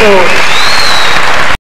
Oh.